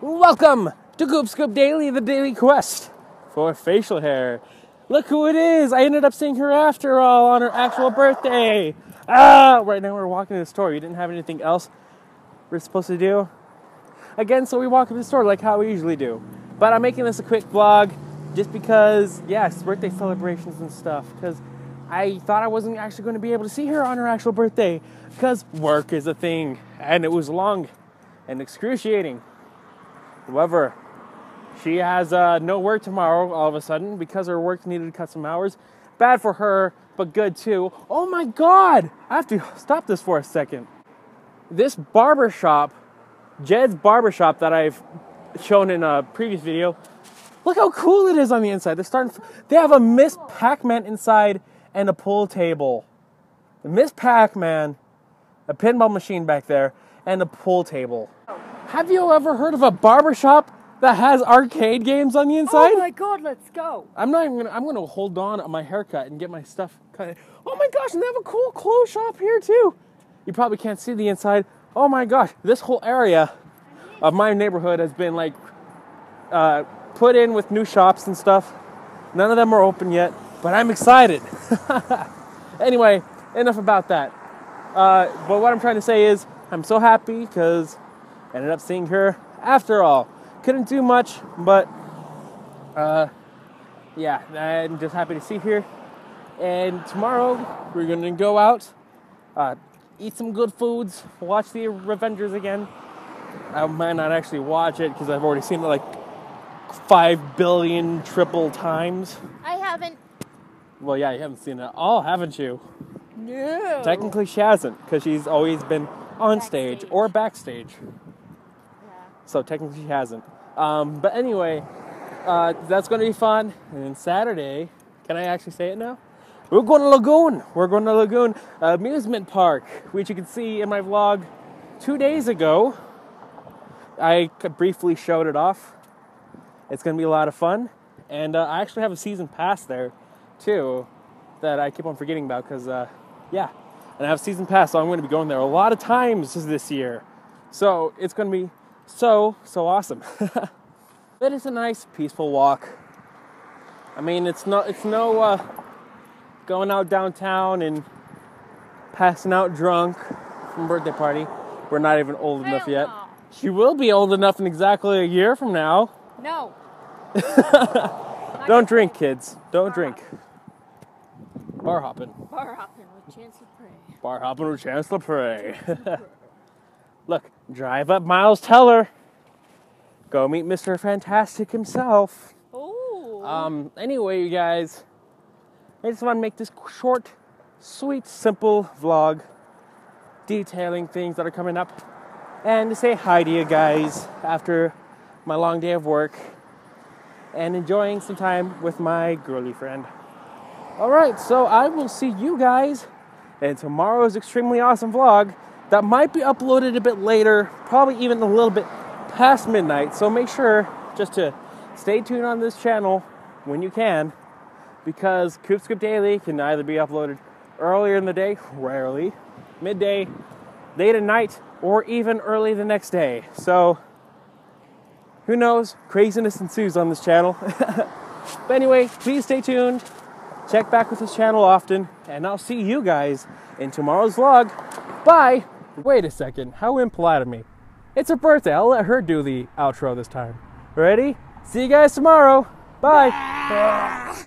Welcome to Coop's Scoop Daily, the daily quest for facial hair. Look who it is! I ended up seeing her after all on her actual birthday. Ah! Right now we're walking to the store. We didn't have anything else we're supposed to do. Again, so we walk to the store like how we usually do. But I'm making this a quick vlog just because, yes, birthday celebrations and stuff. Because I thought I wasn't actually going to be able to see her on her actual birthday because work is a thing and it was long and excruciating. However, she has uh, no work tomorrow all of a sudden because her work needed to cut some hours. Bad for her, but good too. Oh my god! I have to stop this for a second. This barber shop, Jed's barbershop that I've shown in a previous video, look how cool it is on the inside. They're starting. They have a Ms. Pac-Man inside and a pool table. Ms. Pac-Man, a pinball machine back there, and a pool table. Have you ever heard of a barbershop that has arcade games on the inside? Oh my god, let's go. I'm not even gonna I'm gonna hold on on my haircut and get my stuff cut. Oh my gosh, and they have a cool clothes shop here too. You probably can't see the inside. Oh my gosh, this whole area of my neighborhood has been like uh, put in with new shops and stuff. None of them are open yet, but I'm excited. anyway, enough about that. Uh, but what I'm trying to say is, I'm so happy because I ended up seeing her after all. Couldn't do much, but uh, yeah, I'm just happy to see her. And tomorrow we're gonna go out, uh, eat some good foods, watch the Avengers again. I might not actually watch it because I've already seen it like five billion triple times. I haven't. Well, yeah, you haven't seen it all, haven't you? No. Technically, she hasn't because she's always been on stage or backstage. Yeah. So technically, she hasn't. Um, but anyway, uh, that's going to be fun. And then Saturday, can I actually say it now? We're going to Lagoon. We're going to Lagoon Amusement Park, which you can see in my vlog two days ago. I briefly showed it off. It's going to be a lot of fun. And uh, I actually have a season pass there, too, that I keep on forgetting about because, uh, yeah. And I have season pass, so I'm going to be going there a lot of times this year. So it's going to be so, so awesome. But it is a nice, peaceful walk. I mean, it's no, it's no uh, going out downtown and passing out drunk from birthday party. We're not even old enough yet. no. She will be old enough in exactly a year from now. No. Don't drink, kids. Don't drink. Bar hopping. Bar hopping with Chance of Prey. Bar hopping with Chancellor Prey. Look, drive up Miles Teller. Go meet Mr. Fantastic himself. Oh. Um, anyway, you guys, I just want to make this short, sweet, simple vlog detailing things that are coming up and to say hi to you guys after my long day of work and enjoying some time with my girly friend. All right, so I will see you guys in tomorrow's extremely awesome vlog that might be uploaded a bit later, probably even a little bit past midnight. So make sure just to stay tuned on this channel when you can because Coop Daily can either be uploaded earlier in the day, rarely, midday, late at night, or even early the next day. So who knows? Craziness ensues on this channel. but anyway, please stay tuned. Check back with this channel often, and I'll see you guys in tomorrow's vlog. Bye! Wait a second, how impolite of me. It's her birthday, I'll let her do the outro this time. Ready? See you guys tomorrow. Bye! Ah.